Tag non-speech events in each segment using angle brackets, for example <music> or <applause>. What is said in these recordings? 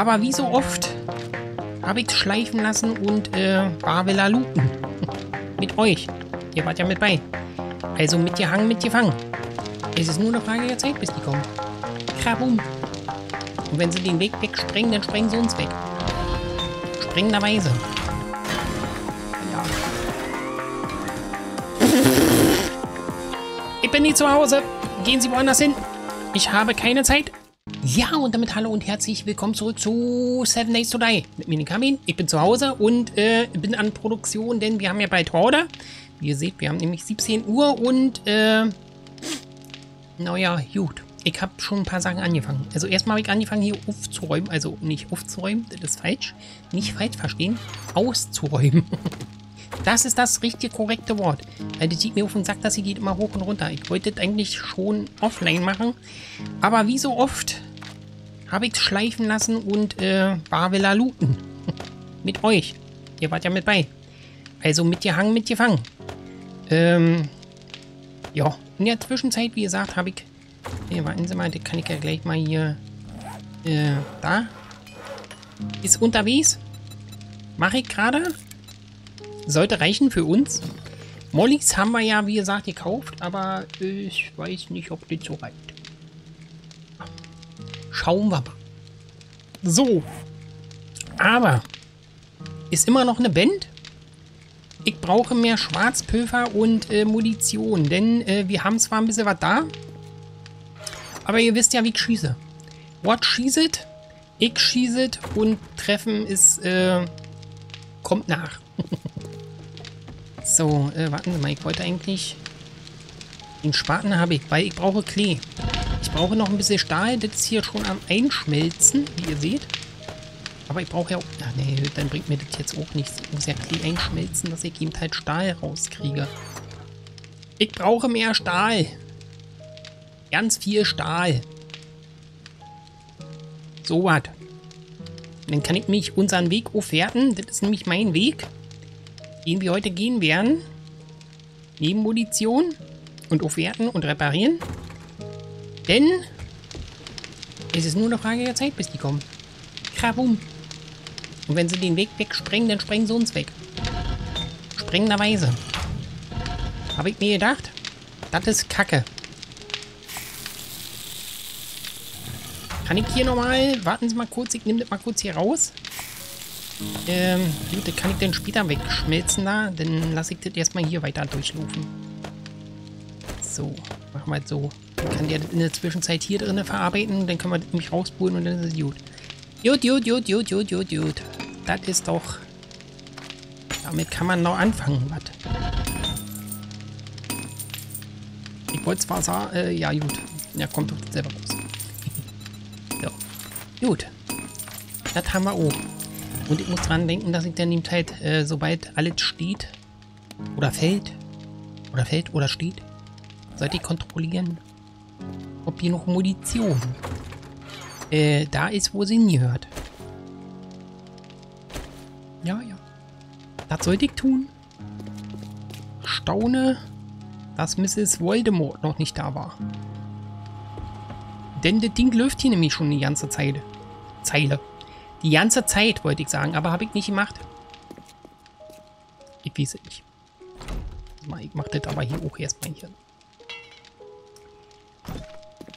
Aber wie so oft habe ich schleifen lassen und äh, war Villa looten. <laughs> mit euch. Ihr wart ja mit bei. Also mitgehangen, mitgefangen. Es ist nur eine Frage der Zeit, bis die kommen. Krabum. Und wenn sie den Weg wegsprengen, dann sprengen sie uns weg. Sprengenderweise. Ja. Ich bin nie zu Hause. Gehen Sie woanders hin. Ich habe keine Zeit. Ja, und damit hallo und herzlich willkommen zurück zu Seven Days to Die mit mir, Kamin. Ich bin zu Hause und äh, bin an Produktion, denn wir haben ja bald Horde. Wie ihr seht, wir haben nämlich 17 Uhr und, äh, naja, gut. Ich habe schon ein paar Sachen angefangen. Also erstmal habe ich angefangen hier aufzuräumen. Also nicht aufzuräumen, das ist falsch. Nicht falsch verstehen. Auszuräumen. <laughs> Das ist das richtige, korrekte Wort. Weil das sieht mir auf den Sack, dass sie geht immer hoch und runter. Ich wollte das eigentlich schon offline machen. Aber wie so oft habe ich schleifen lassen und äh, war Villa looten. <laughs> mit euch. Ihr wart ja mit bei. Also mitgehangen, mitgefangen. Ähm, ja, in der Zwischenzeit, wie gesagt, habe ich... Hier, warten Sie mal, das kann ich ja gleich mal hier... Äh, da. Ist unterwegs. Mache ich gerade. Sollte reichen für uns. Mollys haben wir ja, wie gesagt, gekauft, aber ich weiß nicht, ob das so reicht. Schauen wir mal. So. Aber ist immer noch eine Band. Ich brauche mehr Schwarzpulver und äh, Munition, denn äh, wir haben zwar ein bisschen was da, aber ihr wisst ja, wie ich schieße. What schießet? Ich schießet und Treffen ist, äh, kommt nach. <laughs> so, äh, warten Sie mal, ich wollte eigentlich... Den Spaten habe ich, weil ich brauche Klee. Ich brauche noch ein bisschen Stahl. Das ist hier schon am Einschmelzen, wie ihr seht. Aber ich brauche ja auch... Ach nee, dann bringt mir das jetzt auch nichts. Ich muss ja Klee einschmelzen, dass ich eben halt Stahl rauskriege. Ich brauche mehr Stahl. Ganz viel Stahl. So was. Dann kann ich mich unseren Weg aufwerten. Das ist nämlich mein Weg, den wir heute gehen werden. Neben Munition und aufwerten und reparieren. Denn es ist nur eine Frage der Zeit, bis die kommen. Krabum. Und wenn sie den Weg wegsprengen, dann sprengen sie uns weg. Sprengenderweise. Habe ich mir gedacht, das ist Kacke. Kann ich hier nochmal... Warten Sie mal kurz, ich nehme das mal kurz hier raus. Ähm, gut, das kann ich dann später wegschmelzen da. Dann lasse ich das erstmal hier weiter durchlaufen. So, machen wir so. Kann der in der Zwischenzeit hier drinnen verarbeiten. Dann können wir das nämlich rauspulen und dann ist es gut. Gut, gut, gut, gut, gut, gut, gut. Das ist doch... Damit kann man noch anfangen, was? Ich wollte zwar sagen, äh, ja gut. Ja, kommt doch selber raus. so. Gut. Das haben wir auch. Und ich muss dran denken, dass ich dann eben halt, äh, sobald alles steht, oder fällt, oder fällt oder steht, sollte ich kontrollieren, ob hier noch Munition äh, da ist, wo sie nie hört. Ja, ja. Das sollte ich tun. Staune, dass Mrs. Voldemort noch nicht da war. Denn das Ding läuft hier nämlich schon die ganze Zeit. Zeile. Die ganze Zeit, wollte ich sagen, aber habe ich nicht gemacht. Ich weiß es nicht. Ich mache das aber hier auch erstmal hier.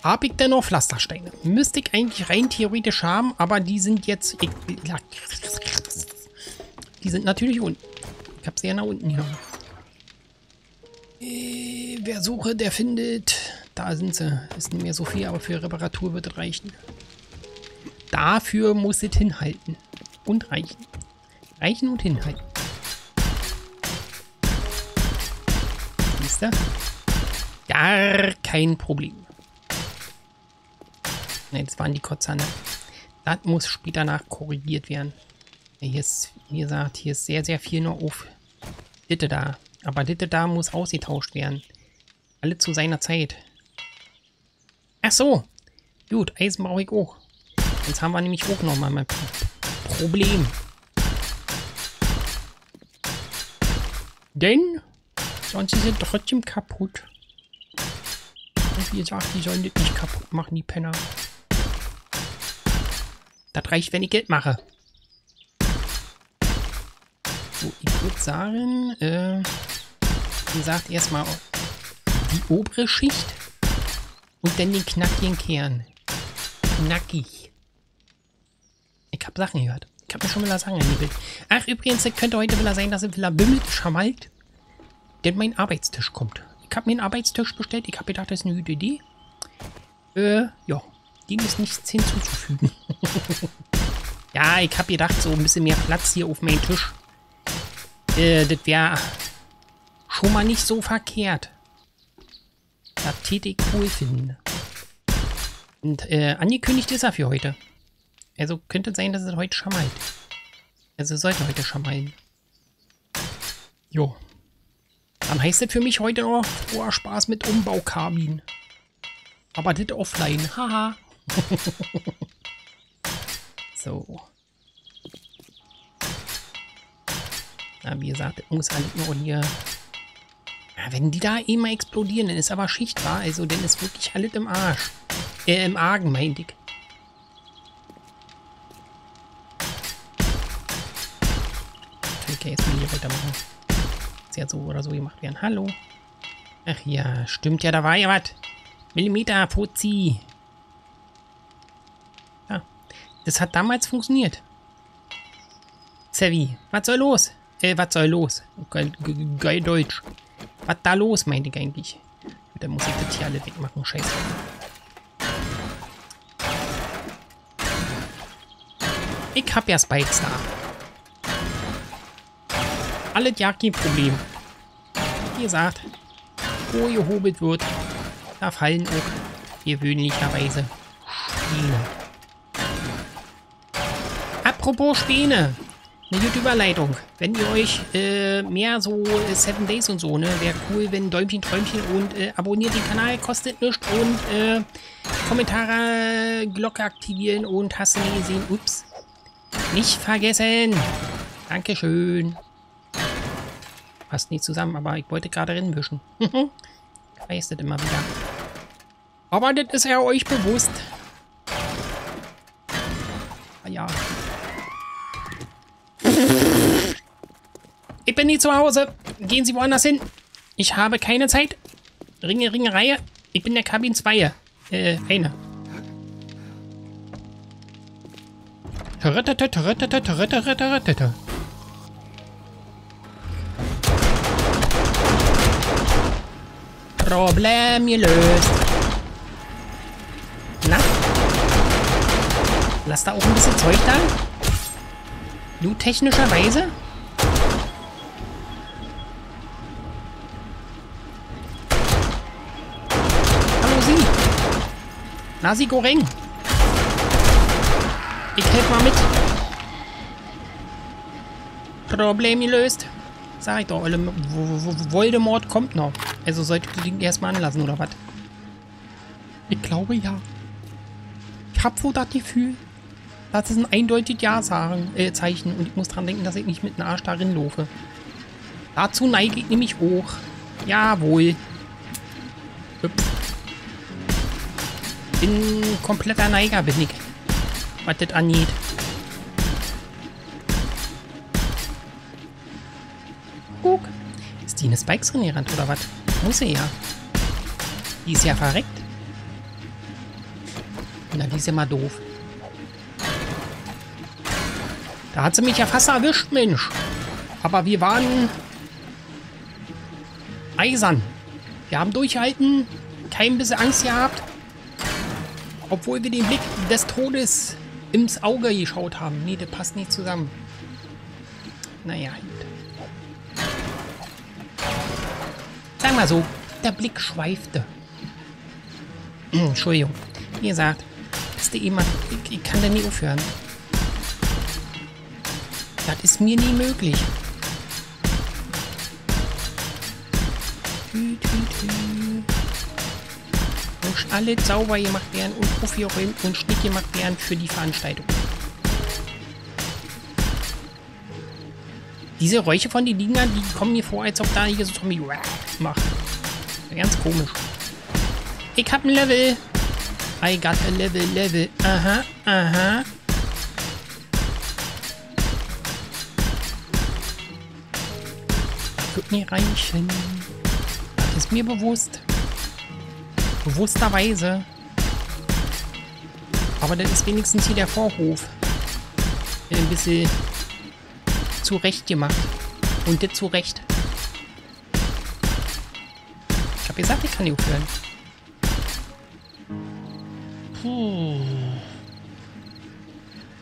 Habe ich denn noch Pflastersteine? Müsste ich eigentlich rein theoretisch haben, aber die sind jetzt... Die sind natürlich unten. Ich habe sie ja nach unten hier. Äh, wer suche, der findet... Da sind sie. Ist nicht mehr so viel, aber für Reparatur wird es reichen. Dafür muss es hinhalten. Und reichen. Reichen und hinhalten. Siehst du? Gar kein Problem. Ne, das waren die Kotzer, ne? Das muss später nach korrigiert werden. Hier ist, wie gesagt, hier ist sehr, sehr viel nur auf Ditte da. Aber Ditte da muss ausgetauscht werden. Alle zu seiner Zeit. Ach so. Gut, Eisen brauche ich auch. Jetzt haben wir nämlich auch nochmal mein Problem. Denn sonst ist es trotzdem kaputt. Und wie gesagt, die sollen das nicht kaputt machen, die Penner. Das reicht, wenn ich Geld mache. So, ich würde sagen, äh, wie gesagt, erstmal die obere Schicht und dann den knackigen Kern. Knackig. Ich habe Sachen gehört. Ich habe mir schon wieder Sachen angebildet. Ach, übrigens, das könnte heute wieder sein, dass es wieder bimmelt, schammelt, denn mein Arbeitstisch kommt. Ich habe mir einen Arbeitstisch bestellt. Ich habe gedacht, das ist eine gute Idee. Äh, ja. Dem ist nichts hinzuzufügen. <laughs> ja, ich habe gedacht, so ein bisschen mehr Platz hier auf meinem Tisch. Äh, das wäre schon mal nicht so verkehrt. Das täte ich cool finden. Und äh, angekündigt ist er für heute. Also könnte sein, dass es heute schammelt. Also sollte heute schammeln. Jo. Dann heißt es für mich heute noch oh, Spaß mit Umbaukabin. Aber das offline. Haha. <laughs> so. Na, wie gesagt, das muss halt nur hier ja, wenn die da eh mal explodieren, dann ist aber Schicht, war. Also, dann ist wirklich alles im Arsch. Äh, im Argen, meinte ich. Okay, jetzt mal hier weitermachen. Ist ja so oder so gemacht werden. Hallo. Ach ja, stimmt ja, da war ja was. Millimeter, Fuzzi. Das hat damals funktioniert. Sevi, was soll los? Äh, was soll los? Geil, geil Deutsch. Was da los, meinte ich eigentlich? Da muss ich das hier alle wegmachen, scheiße. Ich hab ja Spikes da. Alles ja kein Problem. Wie gesagt, wo gehobelt wird, da fallen auch gewöhnlicherweise Späne. Apropos Späne. Eine gute Überleitung. Wenn ihr euch äh, mehr so äh, Seven Days und so, ne, wäre cool, wenn Däumchen, Träumchen und äh, abonniert den Kanal, kostet nichts und äh, Kommentare, Glocke aktivieren und hast du nie gesehen, ups, nicht vergessen. Dankeschön. Passt nicht zusammen, aber ich wollte gerade rinwischen. Weiß <laughs> das immer wieder. Aber das ist ja euch bewusst. Ah ja. Ich bin nie zu Hause. Gehen Sie woanders hin. Ich habe keine Zeit. Ringe, Ringe, Reihe. Ich bin der Kabin 2. Äh, eine. Problem gelöst. Na? Lass da auch ein bisschen Zeug da. Du technischerweise? Nasi Goreng. Ich helfe mal mit. Problem gelöst. Sag ich doch, Voldemort kommt noch. Also solltest du den erstmal anlassen, oder was? Ich glaube ja. Ich hab so das Gefühl, das ist ein eindeutiges Ja-Zeichen äh, und ich muss dran denken, dass ich nicht mit einem Arsch darin laufe. Dazu neige ich nämlich hoch. Jawohl. Bin kompletter Neiger, bin ich. Was das angeht. Guck. Ist die eine Spikes gerannt oder was? Muss sie ja. Die ist ja verreckt. Na, die ist ja mal doof. Da hat sie mich ja fast erwischt, Mensch. Aber wir waren eisern. Wir haben durchhalten, kein bisschen Angst gehabt. Obwohl wir den Blick des Todes ins Auge geschaut haben. Nee, das passt nicht zusammen. Naja, gut. Sagen wir so, der Blick schweifte. Hm, Entschuldigung. Wie gesagt, du jemand, ich, ich kann da nie aufhören. Das ist mir nie möglich. alle sauber gemacht werden und aufgeräumt und schnitt gemacht werden für die Veranstaltung. Diese Räuche von den Dingern, die kommen mir vor, als ob da hier so Zombie macht. Ganz komisch. Ich hab ein Level. I got a level, level. Aha, aha. Das wird mir reichen. Das ist mir bewusst. Bewussterweise. Aber das ist wenigstens hier der Vorhof. Ein bisschen zurecht gemacht. Und das zurecht. Ich habe gesagt, ich kann die aufhören. Puh.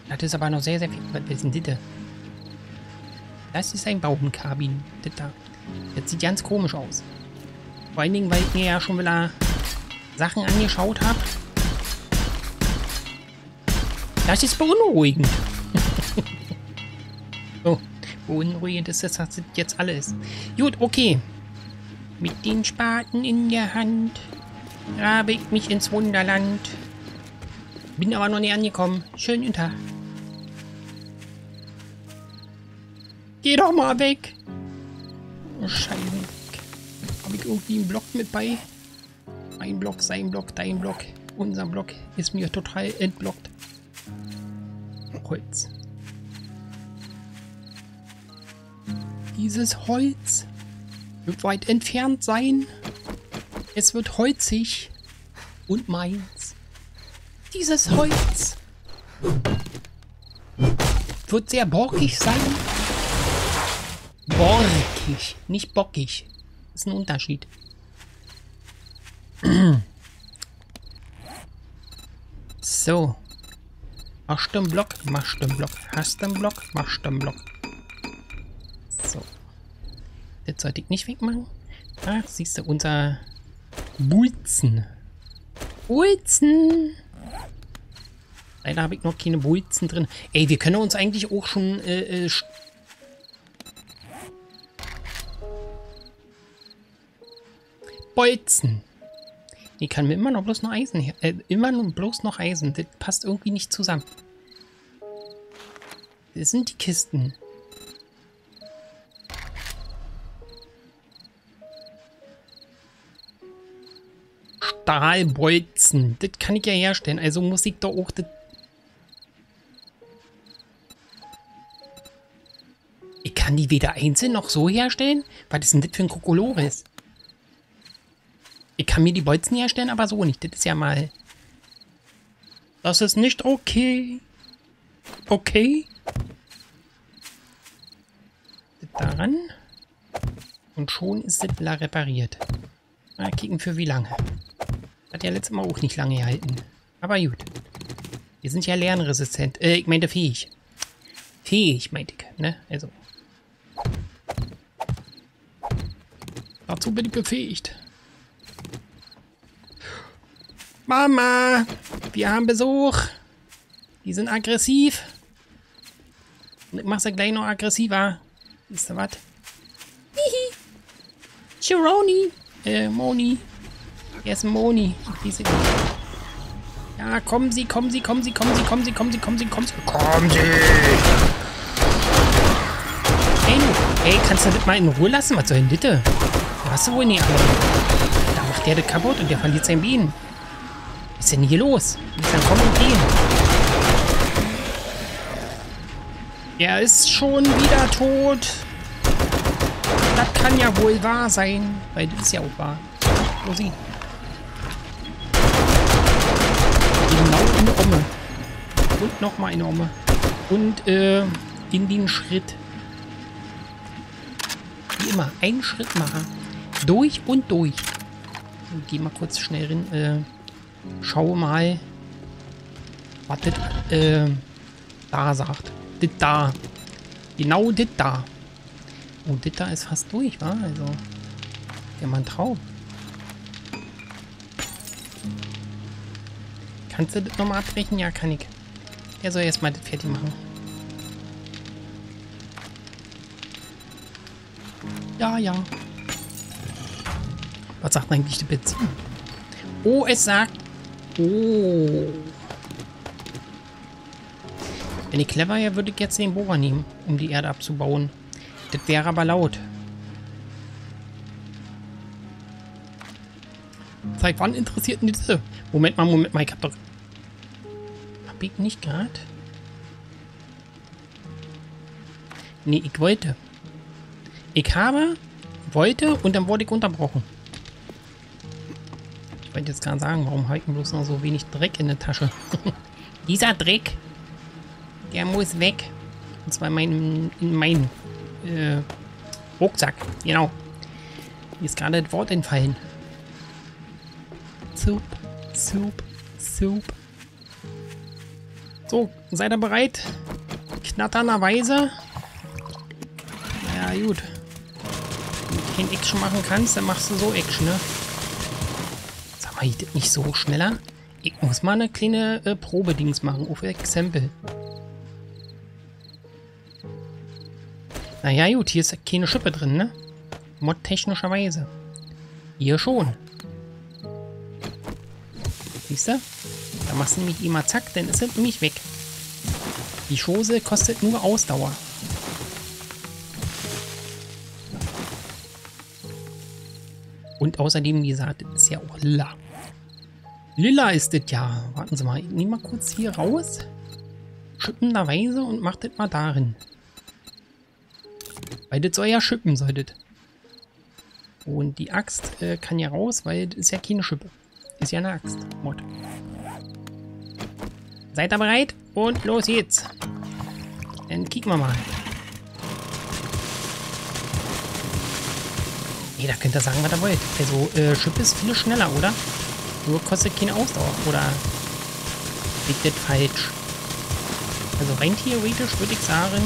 Das ist aber noch sehr, sehr viel. Was ist denn das? Das ist ein Baumenkabin. Das da. Das sieht ganz komisch aus. Vor allen Dingen, weil ich mir ja schon wieder Sachen angeschaut habe. Das ist beunruhigend. <laughs> oh, beunruhigend ist das, jetzt alles. Gut, okay. Mit den Spaten in der Hand grabe ich mich ins Wunderland. Bin aber noch nicht angekommen. Schönen Tag. Geh doch mal weg. Oh, Scheiße. Habe ich irgendwie einen Block mit bei? Ein Block, sein Block, dein Block. Unser Block ist mir total entblockt. Holz. Dieses Holz wird weit entfernt sein. Es wird holzig und meins. Dieses Holz wird sehr borkig sein. Borkig, nicht bockig. Das ist ein Unterschied. So. Machst einen Block? Machst einen Block? Hast einen Block? Machst einen Block? So. Das sollte ich nicht wegmachen. Ach, siehst du, unser Bulzen. Bulzen! Leider habe ich noch keine Bulzen drin. Ey, wir können uns eigentlich auch schon äh, äh, Bolzen. Ich kann mir immer noch bloß noch Eisen her. Äh, immer nur bloß noch Eisen. Das passt irgendwie nicht zusammen. Das sind die Kisten. Stahlbolzen. Das kann ich ja herstellen. Also muss ich doch auch das... Ich kann die weder einzeln noch so herstellen? Was ist denn das für ein Kokolores? Ich kann mir die Bolzen herstellen, aber so nicht. Das ist ja mal... Das ist nicht okay. Okay. Daran. Und schon ist wieder repariert. Mal kicken für wie lange. Hat ja letztes Mal auch nicht lange gehalten. Aber gut. Wir sind ja lernresistent. Äh, ich meinte fähig. Fähig, meinte ich, ne? Also. Dazu bin ich befähigt. Mama, wir haben Besuch. Die sind aggressiv. Ich mach's ja gleich noch aggressiver. Wisst ihr was? Hihi. Chironi. Äh, Moni. Er ist Moni. Diese ja, kommen Sie, kommen Sie, kommen Sie, kommen Sie, kommen Sie, kommen Sie, kommen Sie, kommen Sie. Kommen Sie! Hey, du. Ey, kannst du das mal in Ruhe lassen? Was soll denn bitte? Was du wohl nicht an? Da macht der das kaputt und der verliert sein Bienen. Was ist denn hier los? Ist dann kommen und gehen? Er ist schon wieder tot. Das kann ja wohl wahr sein. Weil das ist ja auch wahr. Wo sie? Genau in die Omme. Und nochmal in die Omme. Und äh, in den Schritt. Wie immer, einen Schritt machen. Durch und durch. Geh mal kurz schnell rein. Äh, schau mal, was das äh, da sagt. Das da. Genau das da. Und das da ist fast durch, wa? Also, ja, mein Traum. Kannst du das nochmal abbrechen? Ja, kann ich. Er soll erstmal das fertig machen. Ja, ja. Was sagt eigentlich die Benzin? Oh, es sagt Oh. Wenn ich clever wäre, würde ich jetzt den Bohrer nehmen, um die Erde abzubauen. Das wäre aber laut. Seit wann interessiert denn diese? Moment mal, Moment mal, ich hab doch... Hab ich nicht gerade? Nee, ich wollte. Ich habe wollte und dann wurde ich unterbrochen. Wollte jetzt gerade sagen, warum ich bloß noch so wenig Dreck in der Tasche? <laughs> Dieser Dreck, der muss weg. Und zwar in meinem, in meinen äh, Rucksack. Genau. Mir ist gerade das Wort entfallen. Soup, Soup, Soup. So, seid ihr bereit? Knatternderweise. Ja, gut. Wenn du kein Action machen kannst, dann machst du so Action, ne? Mal, geht das nicht so schneller? Ich muss mal eine kleine äh, Probedings machen, auf Exempel. Naja, gut, hier ist keine Schippe drin, ne? Mod-technischerweise. Hier schon. Siehst du? Da machst du nämlich immer zack, dann ist es nämlich weg. Die Chose kostet nur Ausdauer. Und außerdem, wie gesagt, ist ja auch lila. Lila ist das ja. Warten Sie mal, ich nehme mal kurz hier raus. Schippenderweise und macht das mal darin. Weil das soll ja schippen, soll das. Und die Axt äh, kann ja raus, weil das ist ja keine Schippe. Ist ja eine Axt. Mod. Seid ihr bereit? Und los geht's. Dann kicken wir mal. Nee, da könnt ihr sagen, was ihr wollt. Also, äh, Schippe ist viel schneller, oder? Nur kostet keine Ausdauer. Oder liegt das falsch? Also rein theoretisch würde ich sagen,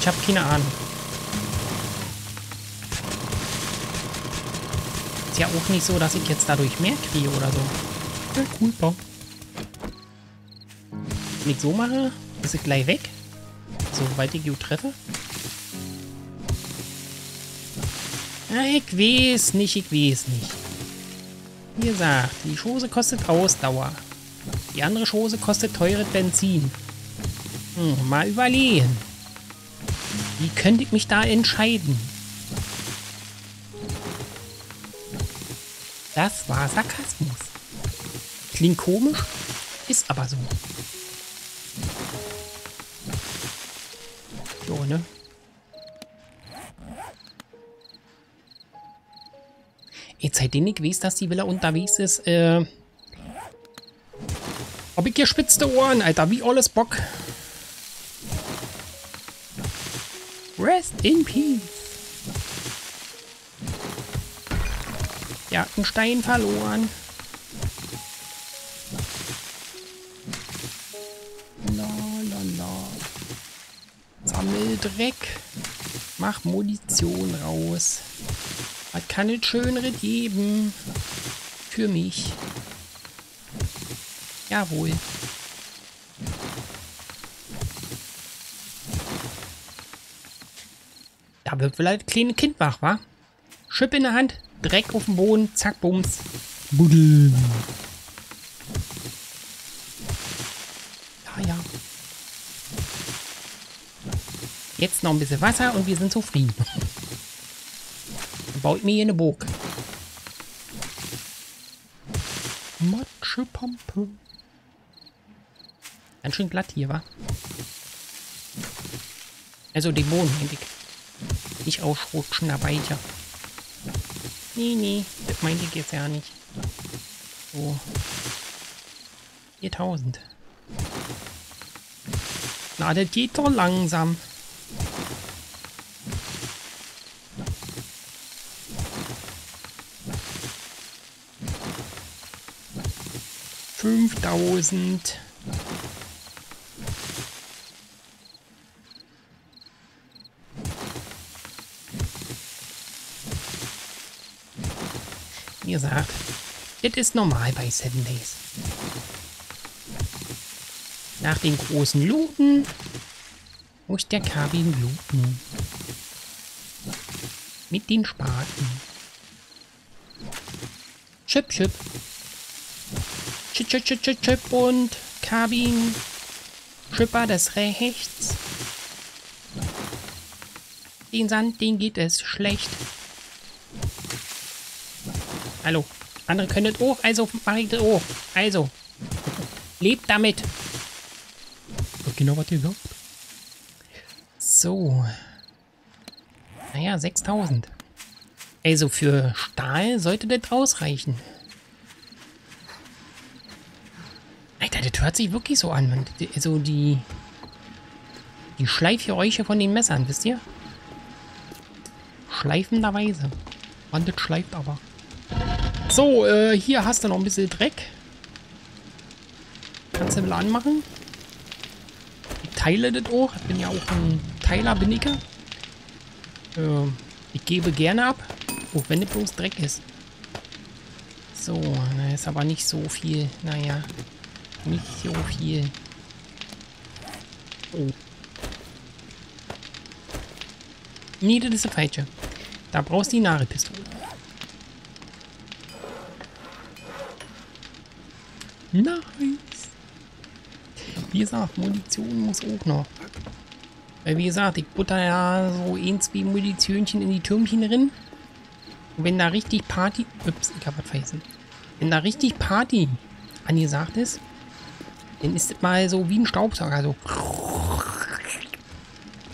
ich habe keine Ahnung. Ist ja auch nicht so, dass ich jetzt dadurch mehr kriege oder so. Ja, cool, Bau. Wenn ich so mache, ist es gleich weg. Soweit ich gut treffe. Ja, ich weiß nicht, ich weiß nicht. Wie gesagt, die Schose kostet Ausdauer. Die andere Schose kostet teures Benzin. Hm, mal überlegen. Wie könnte ich mich da entscheiden? Das war Sarkasmus. Klingt komisch, ist aber so. So, ne? Jetzt seitdem ich weiß, dass die Villa unterwegs ist, äh... Hab ich gespitzte Ohren, Alter, wie alles Bock. Rest in Peace. Ja, einen Stein verloren. La la la. Sammel Dreck. Mach Munition raus. Kann es Schöneres geben? Für mich. Jawohl. Da wird vielleicht ein kleines Kind wach, wa? Schippe in der Hand, Dreck auf dem Boden, zack, bums. Buddeln. Ja, ja. Jetzt noch ein bisschen Wasser und wir sind zufrieden. <laughs> Baut mir hier eine Burg. Matschepampe. Ganz schön glatt hier, wa? Also die Boden, eigentlich nicht ausrutschen dabei, ja. Nee, nee, das meinte ich jetzt ja nicht. So. 4000. Na, das geht doch langsam. Fünftausend. Wie gesagt, das ist normal bei Seven Days. Nach den großen Looten muss der Kabin looten. Mit den Spaten. Chip, chip. Chip, chip, chip, chip, chip und Kabin. Schipper des Rechts. Den Sand, den geht es schlecht. Hallo. Andere können das auch, also mache ich das auch. Also. Lebt damit. Genau, was ihr sagt. So. Naja, 6000. Also für Stahl sollte das ausreichen. Alter, das hört sich wirklich so an. Also die... Die Schleifgeräusche von den Messern, wisst ihr? Schleifenderweise. Man, das schleift aber. So, äh, hier hast du noch ein bisschen Dreck. Kannst du mal anmachen. Ich teile das auch. Ich bin ja auch ein Teiler, bin ich. Äh, ich gebe gerne ab. Auch wenn es bloß Dreck ist. So, da ist aber nicht so viel. Naja, nicht so viel. Oh. Nee, das ist der falsche. Da brauchst du die Nari-Pistole. Nice. Wie gesagt, Munition muss auch noch. Weil wie gesagt, ich butter ja so ein, zwei Munitionchen in die Türmchen drin. Und wenn da richtig Party... Ups, ich hab was vergessen. Wenn da richtig Party angesagt ist, dann ist es mal so wie ein Staubsauger. So.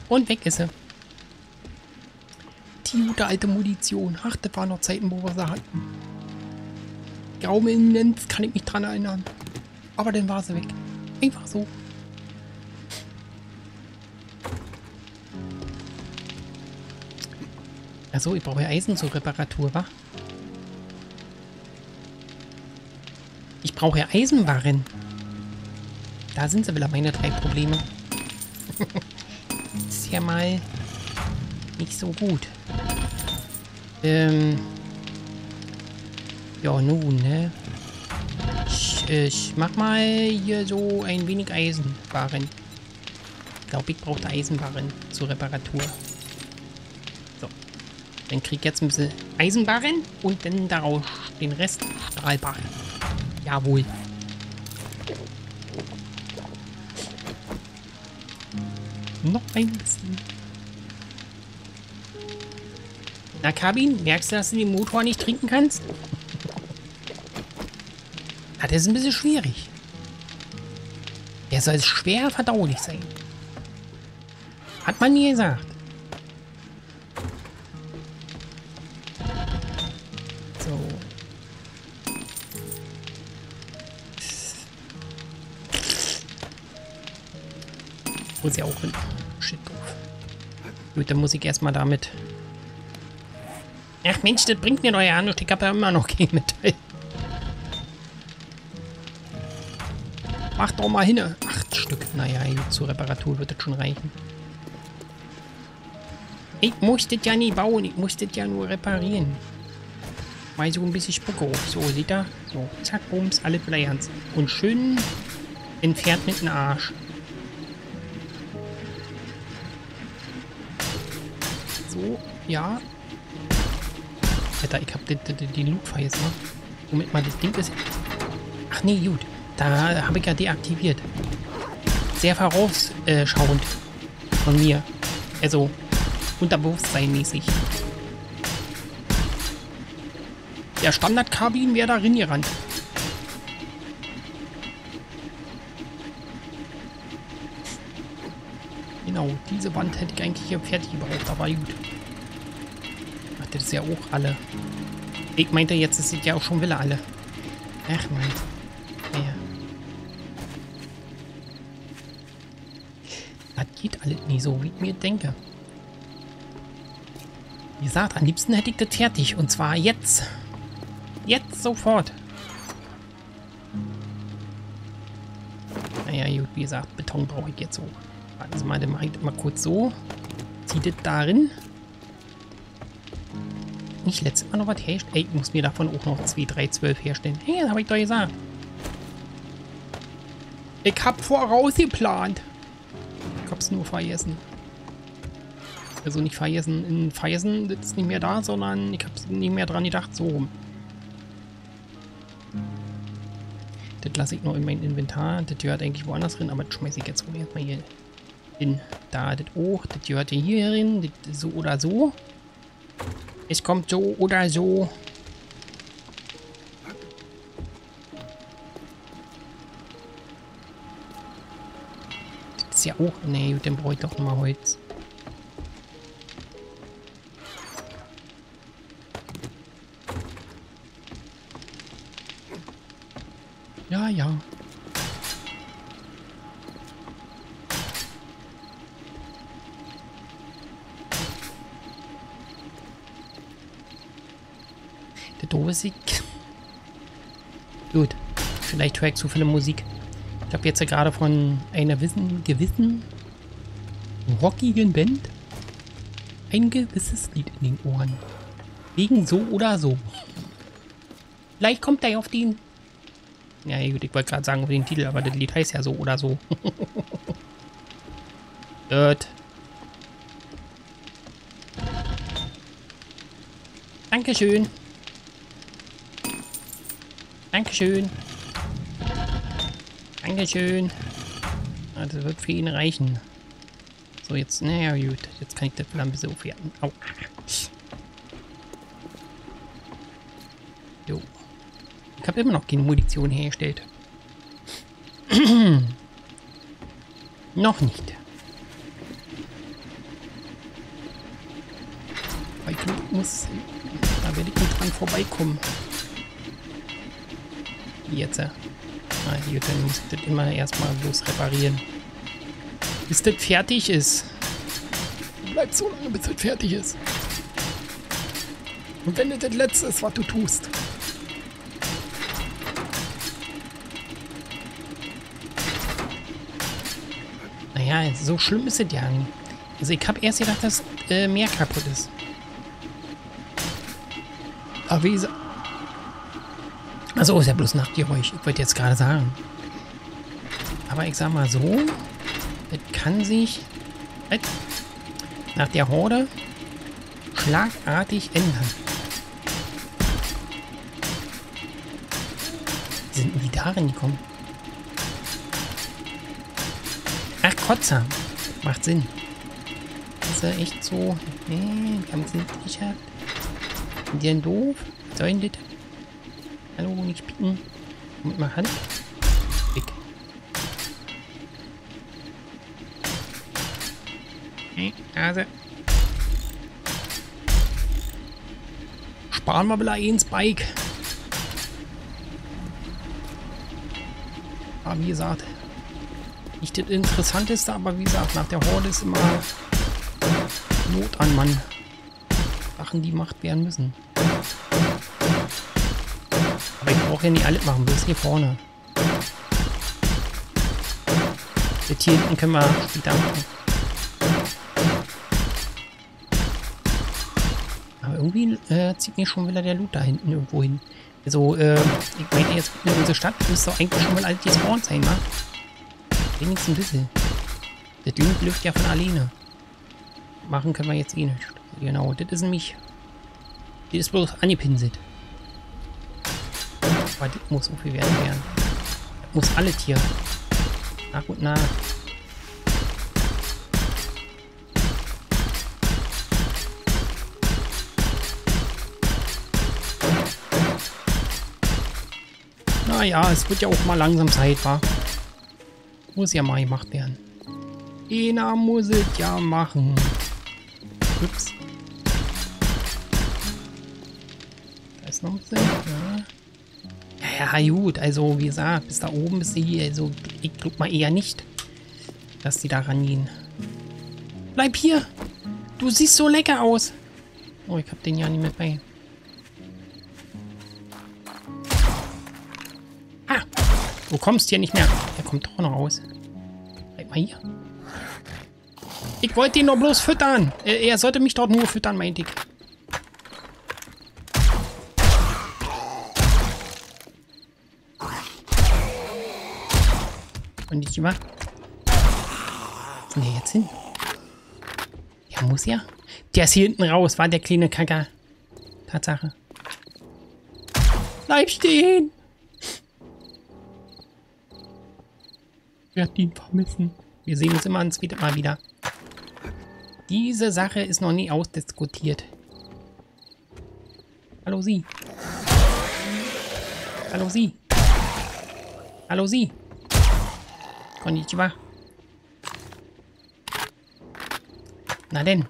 Und weg ist sie. Die gute alte Munition. Ach, das waren noch Zeiten, wo wir sie hatten. Grauminenz kann ich mich dran erinnern. Aber dann war sie weg. Einfach so. Achso, ich brauche ja Eisen zur Reparatur, wa? Ich brauche ja Eisenbarren. Da sind sie wieder meine drei Probleme. <laughs> ist ja mal nicht so gut. Ähm. Ja, nun, ne? Ich, ich mach mal hier so ein wenig Eisenbarren. Ich glaube, ich brauche Eisenbarren zur Reparatur. So. Dann krieg ich jetzt ein bisschen Eisenbarren und dann daraus den Rest Stahlbarren. Jawohl. Noch ein bisschen. Na, Kabin, merkst du, dass du den Motor nicht trinken kannst? Ah, das ist ein bisschen schwierig. Der soll schwer verdaulich sein. Hat man nie gesagt. Muss ja auch hin. Shit, doof. Gut, dann muss ich erstmal damit. Ach Mensch, das bringt mir doch ja nicht. Ich habe ja immer noch kein Metall. Mach doch mal hin. Acht Stück. Naja, zur Reparatur wird das schon reichen. Ich muss das ja nie bauen. Ich muss das ja nur reparieren. Mal so ein bisschen Spucke hoch. So, sieht er? So, zack, bums, alle Bleians. Und schön entfernt mit dem Arsch. Ja. Alter, ich hab die, die, die Loot vergessen. Womit man das Ding ist. Ach nee, gut. Da habe ich ja deaktiviert. Sehr vorausschauend von mir. Also, unterbewusstseinmäßig. Der Standardkabin wäre darin gerannt. Genau, diese Wand hätte ich eigentlich hier fertig gebraucht, aber gut. Ach, das ist ja auch alle. Ich meinte, jetzt es ja auch schon wieder alle. Ach man. Ja. Das geht alles nie so, wie ich mir denke. Wie gesagt, am liebsten hätte ich das fertig. Und zwar jetzt. Jetzt sofort. Naja, gut, wie gesagt, Beton brauche ich jetzt so. Warten Sie mal, dann mache ich das mal kurz so. Zieht das darin. Nicht letztes Mal noch was herstellen. Ey, ich muss mir davon auch noch 2, 3, 12 herstellen. Hey, das habe ich doch gesagt. Ich hab vorausgeplant. Ich hab's nur vergessen. Also nicht vergessen, in vergessen, ist nicht mehr da, sondern ich hab's nicht mehr dran gedacht, so rum. Das lasse ich noch in mein Inventar. Das gehört eigentlich woanders drin, aber das schmeiße ich jetzt wohl erstmal hier hin. Da, das auch. Das gehört hier hin. Das so oder so. Es kommt so oder so. Das ist ja auch... Nee, dann brauche ich doch mal Holz. Ja, ja. Dosig. Gut. Vielleicht höre ich zu viele Musik. Ich habe jetzt ja gerade von einer wissen, gewissen rockigen Band ein gewisses Lied in den Ohren. Wegen so oder so. Vielleicht kommt er auf den... Ja, gut, ich wollte gerade sagen auf den Titel, aber das Lied heißt ja so oder so. <laughs> Gut. Dankeschön. Dankeschön. Dankeschön. Ah, das wird für ihn reichen. So, jetzt, naja, gut. Jetzt kann ich das ein bisschen aufwerten. Au. Jo. Ich habe immer noch keine Munition hergestellt. <clears throat> noch nicht. Aber ich muss... Da werde ich nicht dran vorbeikommen. Jetzt. Ah, hier, dann muss ich das immer erstmal bloß reparieren. Bis das fertig ist. Bleibt so lange, bis das fertig ist. Und wenn das das Letzte ist, was du tust. Naja, so schlimm ist es ja nicht. Also ich habe erst gedacht, dass äh, mehr kaputt ist. Aber wie gesagt... Also ist ja bloß Nachtgeräusch. Ich wollte jetzt gerade sagen. Aber ich sag mal so, es kann sich nach der Horde schlagartig ändern. Wie sind die da gekommen? Ach, Kotzer. Macht Sinn. Ist er echt so... Nee, haben es nicht geschafft. Sind die denn doof? Sollen das? Hallo, nicht picken. Mit mal Hand. Weg. Okay, also. Sparen wir mal ins Bike. Aber wie gesagt, nicht das Interessanteste, aber wie gesagt, nach der Horde ist immer Not an Mann. Sachen, die gemacht werden müssen. Brauche ja nicht alles machen, bloß hier vorne. Das hier hinten können wir machen. Aber irgendwie äh, zieht mir schon wieder der Loot da hinten irgendwo hin. Also, äh, ich meine jetzt, in unserer Stadt müsste doch eigentlich schon mal alles gespawnt sein, wa? Wenigstens ein bisschen. Das Ding läuft ja von alleine. Machen können wir jetzt eh nicht. Genau, das ist nämlich... Das ist bloß angepinselt. Aber das muss so viel werden werden. Das muss alle Tiere. Nach und nach. Naja, es wird ja auch mal langsam Zeit, wa? Muss ja mal gemacht werden. Ena muss es ja machen. Ups. Da ist noch ein bisschen, ja. Ja, gut, also wie gesagt, bis da oben ist sie, also ich glaube mal eher nicht, dass die da rangehen. Bleib hier! Du siehst so lecker aus! Oh, ich hab den ja nicht mit bei. Ah! Du kommst hier nicht mehr. Er kommt doch noch raus. Bleib mal hier. Ich wollte ihn doch bloß füttern. Er, er sollte mich dort nur füttern, meinte ich. Konnichiwa. Wo ist denn der jetzt hin? Ja, muss ja. Der ist hier hinten raus, war der kleine Kacker. Tatsache. Bleib stehen! Ich werde ihn vermissen. Wir sehen uns immer ans zweite Mal wieder. Diese Sache ist noch nie ausdiskutiert. Hallo Sie. Hallo Sie. Hallo Sie. Konnichiwa. Na denn.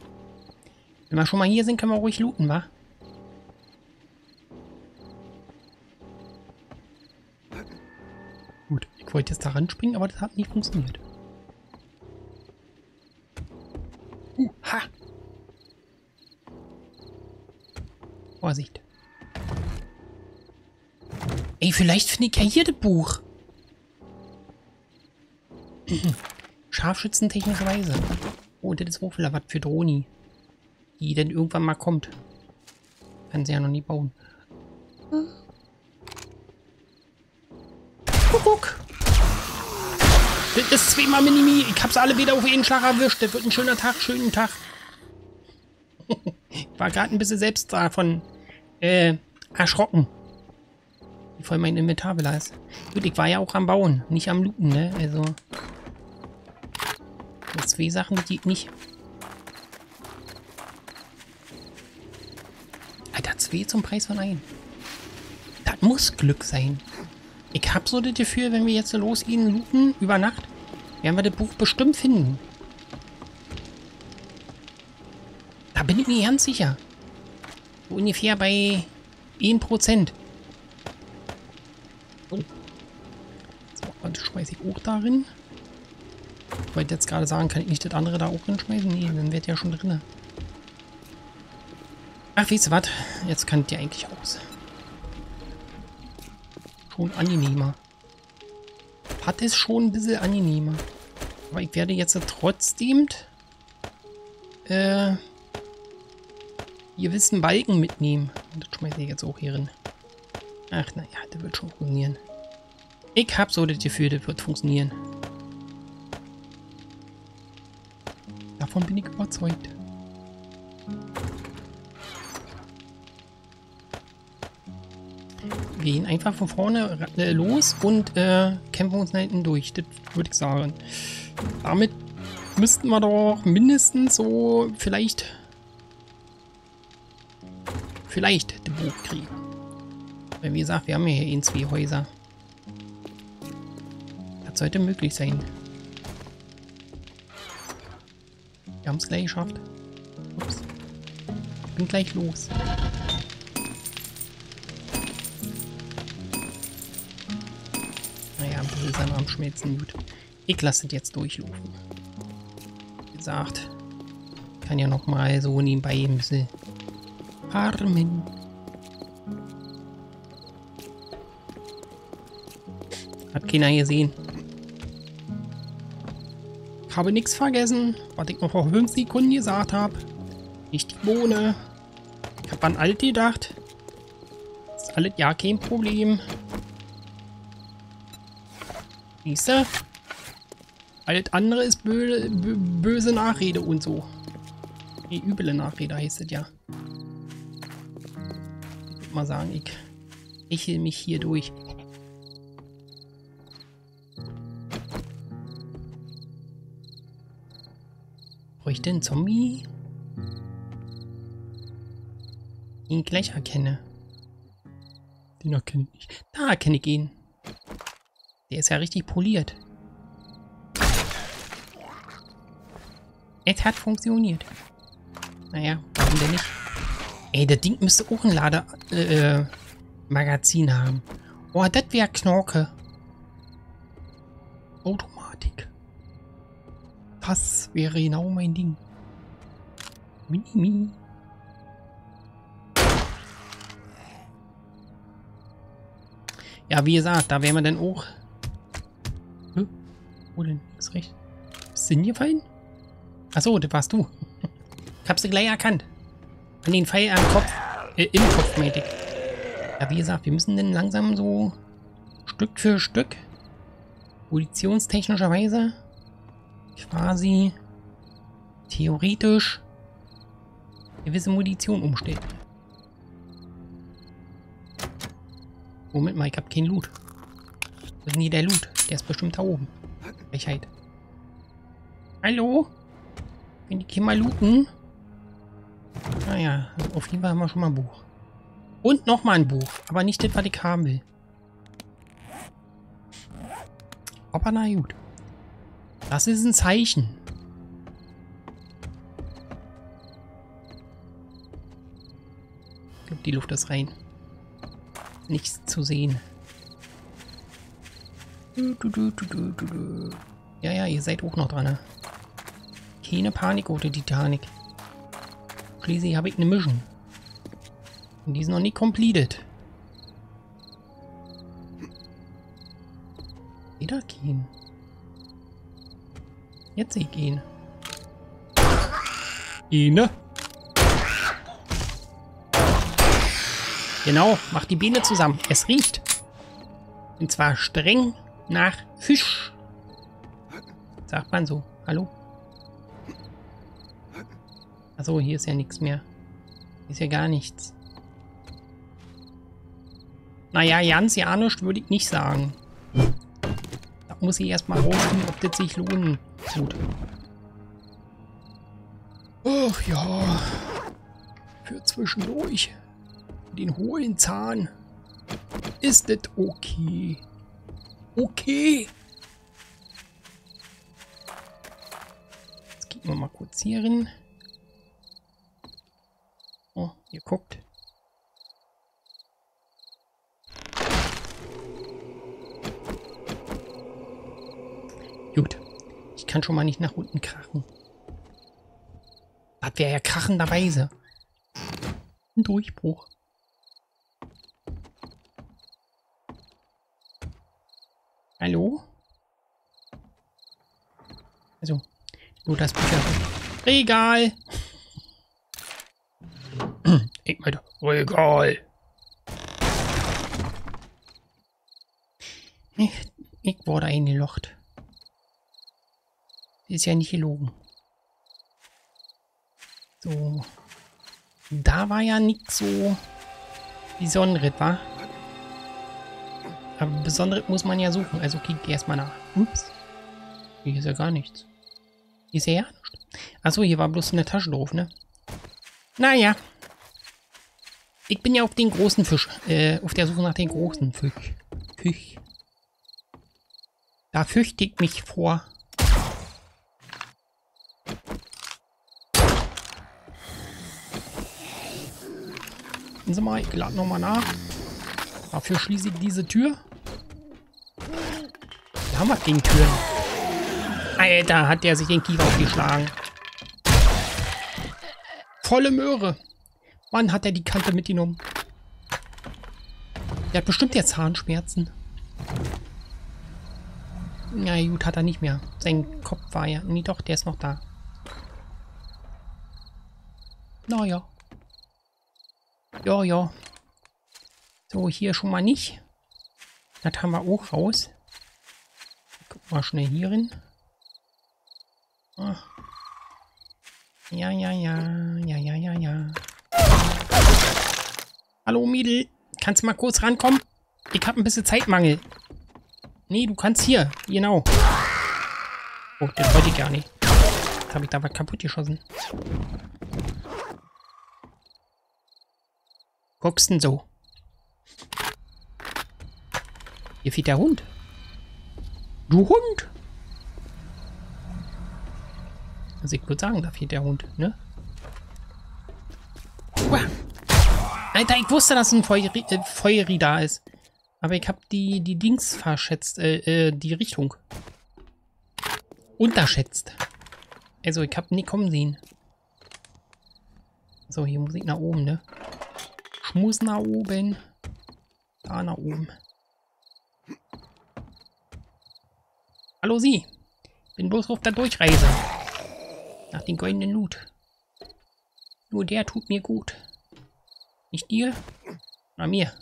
Wenn wir schon mal hier sind, können wir ruhig looten, wa? wollte jetzt da ranspringen, aber das hat nicht funktioniert. Uh, ha! Vorsicht. Ey, vielleicht finde ich ja hier das Buch. Scharfschützentechnischerweise. Oh, das ist auch wieder was für Droni. Die denn irgendwann mal kommt. Kann sie ja noch nie bauen. Kuckuck. Das ist zweimal Minimi. Ich hab's alle wieder auf einen Schlag erwischt. Das wird ein schöner Tag, schönen Tag. <laughs> war gerade ein bisschen selbst davon äh, erschrocken. Wie voll mein Inventar will ist. Gut, ich war ja auch am Bauen, nicht am Looten, ne? Also. Zwei Sachen, die nicht. Alter, zwei zum Preis von ein. Das muss Glück sein. Ich hab so das Gefühl, wenn wir jetzt losgehen, looten, über Nacht, werden wir das Buch bestimmt finden. Da bin ich mir ganz sicher. So ungefähr bei 1%. Oh. So, das schmeiße ich auch darin. Wollte jetzt gerade sagen, kann ich nicht das andere da auch hinschmeißen? Nee, dann wird ja schon drin. Ach, weißt du was? Jetzt kann die eigentlich aus. Schon angenehmer. Hat es schon ein bisschen angenehmer. Aber ich werde jetzt trotzdem äh, gewissen Balken mitnehmen. Das schmeiße ich jetzt auch hier rein. Ach, naja, das wird schon funktionieren. Ich habe so das Gefühl, das wird funktionieren. Davon bin ich überzeugt. Wir gehen einfach von vorne äh, los und äh, kämpfen uns nach hinten durch. Das würde ich sagen. Damit müssten wir doch mindestens so vielleicht vielleicht das Buch kriegen. Weil wie gesagt, wir haben ja hier in zwei Häuser. Das sollte möglich sein. Wir haben es gleich geschafft. Ups. Bin gleich los. Naja, ein bisschen am Schmelzen. Gut. Ich lasse es jetzt durchlaufen. Wie gesagt, kann ja noch mal so nebenbei ein bisschen farmen. Hat keiner gesehen habe nichts vergessen, was ich noch vor 5 Sekunden gesagt habe. Nicht die Bohne. Ich habe an alt gedacht. Ist alles ja kein Problem. Siehst du? Alles andere ist bö bö böse Nachrede und so. Die üble Nachrede heißt es ja. Ich mal sagen, ich echel mich hier durch. Ich den Zombie ihn gleich erkenne. Den erkenne ich nicht. Da erkenne ich ihn. Der ist ja richtig poliert. Es hat funktioniert. Naja, warum denn nicht? Ey, das Ding müsste auch ein Lader-Magazin äh, haben. Oh, das wäre Knorke. Automatik. Das wäre genau mein Ding. Mini. Ja, wie gesagt, da wären wir dann auch. Hä? Wo denn? Ist recht. Bist du hingefallen? Achso, das warst du. Ich hab sie gleich erkannt. An den Pfeil am Kopf. Äh, im Kopf, mäßig. Ja, wie gesagt, wir müssen dann langsam so Stück für Stückmunitionstechnischerweise quasi theoretisch gewisse Munition umstellen. Moment mal, ich hab keinen Loot. Wo ist denn der Loot? Der ist bestimmt da oben. Frechheit. Hallo? Kann ich hier mal looten? Naja, also auf jeden Fall haben wir schon mal ein Buch. Und nochmal ein Buch. Aber nicht das, was ich haben will. Aber na gut. Das ist ein Zeichen. Die Luft ist rein. Nichts zu sehen. Ja, ja, ihr seid auch noch dran. Ne? Keine Panik oder Titanic. Schließlich habe ich eine Mission. Und die ist noch nicht completed. Wieder gehen. Jetzt sehe ich ihn. Ine. Genau, mach die Biene zusammen. Es riecht. Und zwar streng nach Fisch. Sagt man so. Hallo? Achso, hier ist ja nichts mehr. Hier ist ja gar nichts. Naja, ganz ja würde ich nicht sagen. Da muss ich erstmal rausfinden, ob das sich lohnen tut. Ach ja. Für zwischendurch. Den hohen Zahn. Ist das okay? Okay. Jetzt gehen wir mal kurz hier rein. Oh, ihr guckt. Ich kann schon mal nicht nach unten krachen. Das wäre ja krachenderweise. Ein Durchbruch. Hallo? Also, nur das Bücherregal. Ich <clears throat> meine, Regal. Ich, ich wurde eingelocht. Ist ja nicht gelogen. So. Da war ja nichts so Besonderes, wa? Aber Besonderes muss man ja suchen. Also geh erstmal nach. Ups. Hier ist ja gar nichts. Hier ist ja ja nichts. Achso, hier war bloß eine Tasche drauf, ne? Naja. Ich bin ja auf den großen Fisch. Äh, auf der Suche nach den großen Fisch. Fisch. Da fürchte ich mich vor. Warten Sie mal, ich lade nochmal nach. Dafür schließe ich diese Tür. Da haben wir gegen Türen. Alter, hat der sich den Kiefer aufgeschlagen. Volle Möhre. Wann hat er die Kante mitgenommen? Der hat bestimmt jetzt Zahnschmerzen. Ja, gut, hat er nicht mehr. Sein Kopf war ja... Nee, doch, der ist noch da. Naja. Ja, ja. So, hier schon mal nicht. Das haben wir auch raus. Guck mal schnell hier hin. Ah. Ja, ja, ja. Ja, ja, ja, ja. Hallo, Miedel. Kannst du mal kurz rankommen? Ich habe ein bisschen Zeitmangel. Nee, du kannst hier. Genau. Oh, das wollte ich gar nicht. Jetzt habe ich da was kaputt geschossen. Guckst denn so? Hier fehlt der Hund. Du Hund! Also ich würde sagen, da fehlt der Hund, ne? Uah. Alter, ich wusste, dass ein äh, Feueri da ist. Aber ich habe die, die Dings verschätzt, äh, äh, die Richtung. Unterschätzt. Also, ich habe nie kommen sehen. So, hier muss ich nach oben, ne? Ich muss nach oben. Da nach oben. Hallo Sie. Bin bloß auf der Durchreise. Nach den goldenen Loot. Nur der tut mir gut. Nicht dir? Na mir.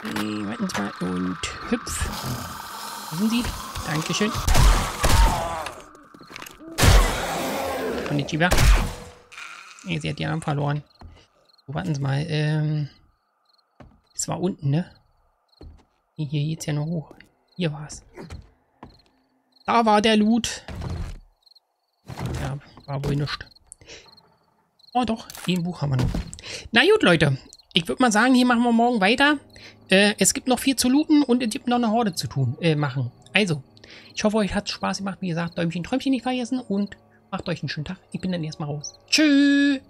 Hey, warten Sie mal. Und hüpf. Wissen Sie? Dankeschön. Konnichiwa. Sie hat die Arm verloren. So, warten Sie mal. Ähm. Es war unten, ne? Hier geht's ja noch hoch. Hier war's. Da war der Loot. Ja, war wohl nichts. Oh doch, ein Buch haben wir noch. Na gut, Leute. Ich würde mal sagen, hier machen wir morgen weiter. Äh, es gibt noch viel zu looten und es gibt noch eine Horde zu tun, äh, machen. Also, ich hoffe, euch hat Spaß gemacht. Wie gesagt, Däumchen, Träumchen nicht vergessen und macht euch einen schönen Tag. Ich bin dann erstmal raus. Tschüss.